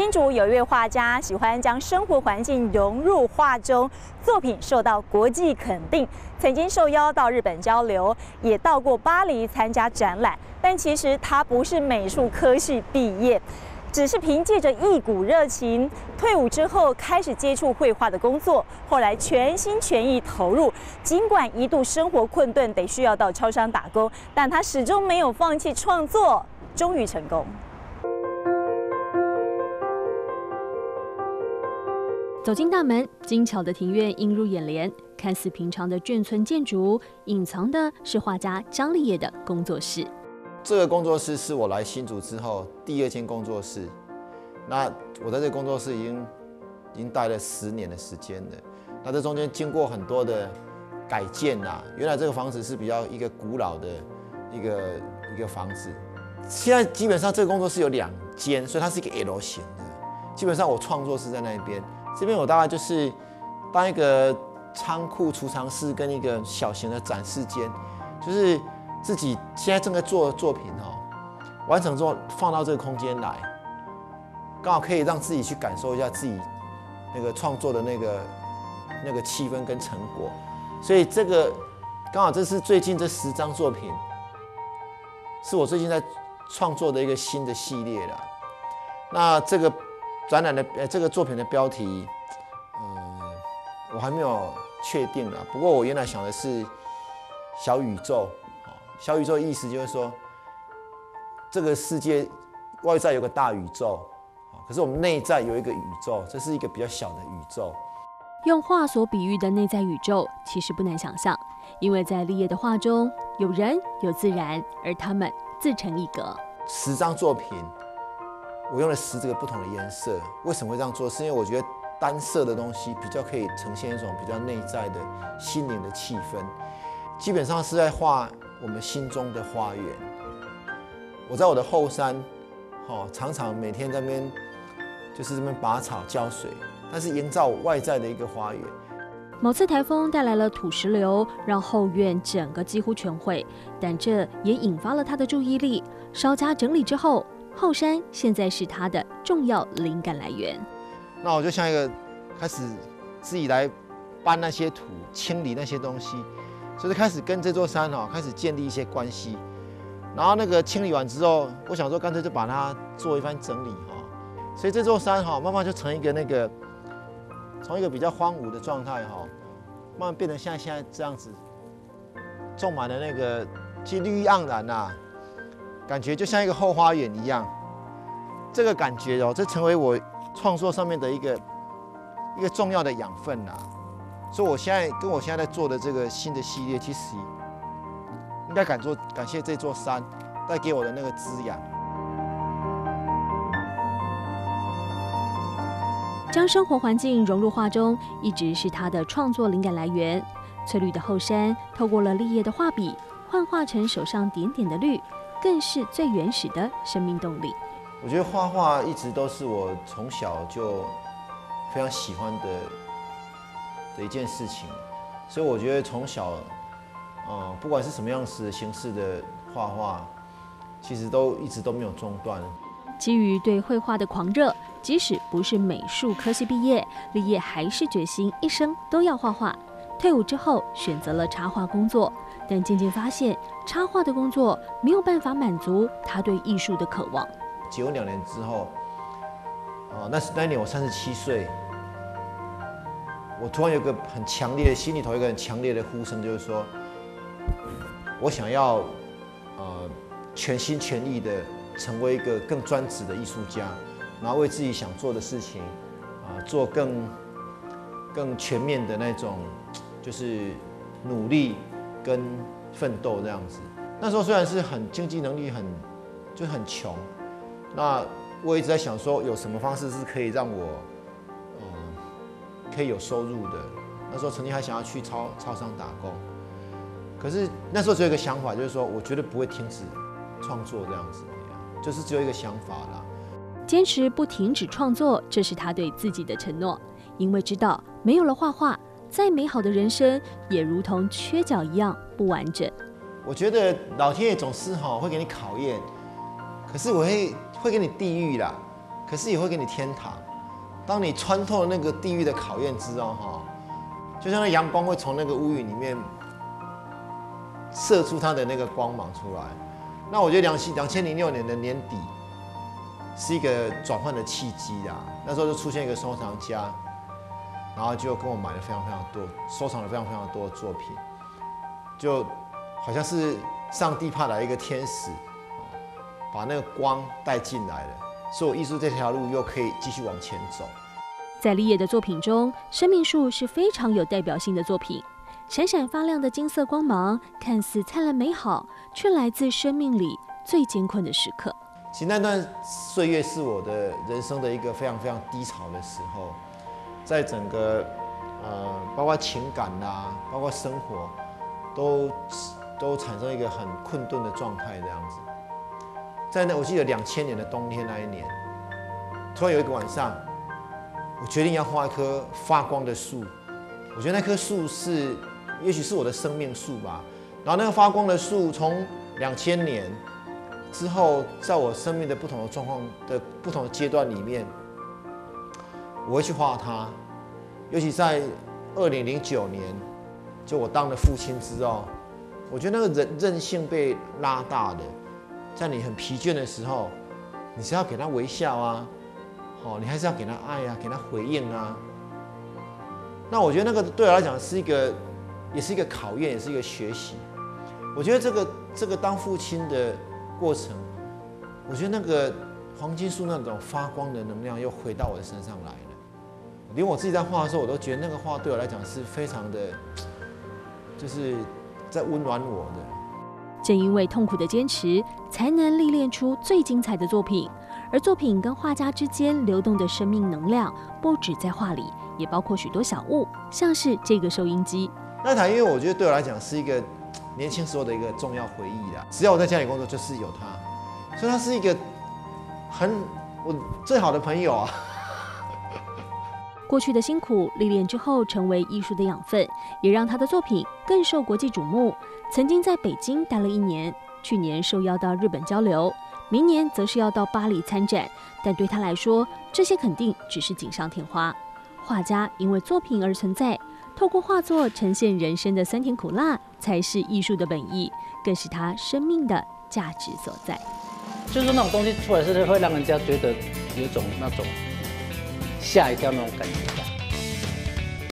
新竹有一位画家，喜欢将生活环境融入画中，作品受到国际肯定，曾经受邀到日本交流，也到过巴黎参加展览。但其实他不是美术科系毕业，只是凭借着一股热情，退伍之后开始接触绘画的工作，后来全心全意投入。尽管一度生活困顿，得需要到超商打工，但他始终没有放弃创作，终于成功。走进大门，精巧的庭院映入眼帘。看似平常的眷村建筑，隐藏的是画家张立业的工作室。这个工作室是我来新竹之后第二间工作室。那我在这个工作室已经已经待了十年的时间了。那这中间经过很多的改建啊，原来这个房子是比较一个古老的一个一个房子。现在基本上这个工作室有两间，所以它是一个 L 型的。基本上我创作是在那边。这边我大概就是当一个仓库储藏室跟一个小型的展示间，就是自己现在正在做的作品哦，完成之后放到这个空间来，刚好可以让自己去感受一下自己那个创作的那个那个气氛跟成果，所以这个刚好这是最近这十张作品，是我最近在创作的一个新的系列了，那这个。展览的呃，这个作品的标题，嗯，我还没有确定啊。不过我原来想的是小宇宙，啊，小宇宙意思就是说，这个世界外在有个大宇宙，啊，可是我们内在有一个宇宙，这是一个比较小的宇宙。用画所比喻的内在宇宙，其实不难想象，因为在立业的画中有人有自然，而他们自成一格。十张作品。我用了十几个不同的颜色，为什么会这样做？是因为我觉得单色的东西比较可以呈现一种比较内在的心灵的气氛。基本上是在画我们心中的花园。我在我的后山，哦，常常每天在那边就是这边拔草浇水，但是营造外在的一个花园。某次台风带来了土石流，让后院整个几乎全毁，但这也引发了他的注意力。稍加整理之后。后山现在是他的重要灵感来源。那我就像一个开始自己来搬那些土、清理那些东西，所以开始跟这座山哈开始建立一些关系。然后那个清理完之后，我想说干脆就把它做一番整理哈。所以这座山哈慢慢就成一个那个从一个比较荒芜的状态哈，慢慢变成像现在这样子，种满了那个其实绿意盎然呐。感觉就像一个后花园一样，这个感觉哦，这成为我创作上面的一个一个重要的养分呐。所以我现在跟我现在在做的这个新的系列，其实应该感做感谢这座山带给我的那个滋养。将生活环境融入画中，一直是他的创作灵感来源。翠绿的后山，透过了立叶的画笔，幻化成手上点点的绿。更是最原始的生命动力。我觉得画画一直都是我从小就非常喜欢的的一件事情，所以我觉得从小，嗯，不管是什么样子形式的画画，其实都一直都没有中断。基于对绘画的狂热，即使不是美术科系毕业，立业还是决心一生都要画画。退伍之后，选择了插画工作。但渐渐发现，插画的工作没有办法满足他对艺术的渴望。结婚两年之后，哦，那是那年我三十七岁，我突然有个很强烈的心里头一个很强烈的呼声，就是说，我想要呃全心全意的成为一个更专职的艺术家，然后为自己想做的事情啊做更更全面的那种就是努力。跟奋斗这样子，那时候虽然是很经济能力很就很穷，那我一直在想说有什么方式是可以让我嗯可以有收入的。那时候曾经还想要去超超商打工，可是那时候只有一个想法，就是说我绝对不会停止创作这样子，就是只有一个想法啦。坚持不停止创作，这是他对自己的承诺，因为知道没有了画画。再美好的人生，也如同缺角一样不完整。我觉得老天爷总是哈会给你考验，可是我会会给你地狱啦。可是也会给你天堂。当你穿透了那个地狱的考验之后，哈，就像那阳光会从那个乌云里面射出它的那个光芒出来。那我觉得两千两千零六年的年底是一个转换的契机啊。那时候就出现一个收藏家，然后就跟我买了非常非常多，收藏了非常非常多的作品，就好像是上帝派来一个天使，把那个光带进来了。所以我艺术这条路又可以继续往前走。在立业的作品中，生命树是非常有代表性的作品。闪闪发亮的金色光芒，看似灿烂美好，却来自生命里最艰困的时刻。其实那段岁月是我的人生的一个非常非常低潮的时候，在整个呃，包括情感啦，包括生活，都都产生一个很困顿的状态这样子。在那，我记得两千年的冬天那一年，突然有一个晚上，我决定要画一棵发光的树。我觉得那棵树是，也许是我的生命树吧。然后那个发光的树，从两千年之后，在我生命的不同的状况的不同的阶段里面，我会去画它。尤其在二零零九年，就我当了父亲之后，我觉得那个人韧性被拉大的。在你很疲倦的时候，你是要给他微笑啊，哦，你还是要给他爱啊，给他回应啊。那我觉得那个对我来讲是一个，也是一个考验，也是一个学习。我觉得这个这个当父亲的过程，我觉得那个黄金树那种发光的能量又回到我的身上来了。连我自己在画的时候，我都觉得那个画对我来讲是非常的，就是在温暖我的。正因为痛苦的坚持，才能历练出最精彩的作品。而作品跟画家之间流动的生命能量，不止在画里，也包括许多小物，像是这个收音机。那台，因为我觉得对我来讲是一个年轻时候的一个重要回忆啦。只要我在家里工作，就是有它，所以它是一个很我最好的朋友啊。过去的辛苦历练之后，成为艺术的养分，也让他的作品更受国际瞩目。曾经在北京待了一年，去年受邀到日本交流，明年则是要到巴黎参展。但对他来说，这些肯定只是锦上添花。画家因为作品而存在，透过画作呈现人生的酸甜苦辣，才是艺术的本意，更是他生命的价值所在。就是那种东西出来是会让人家觉得有种那种吓一跳那种感觉。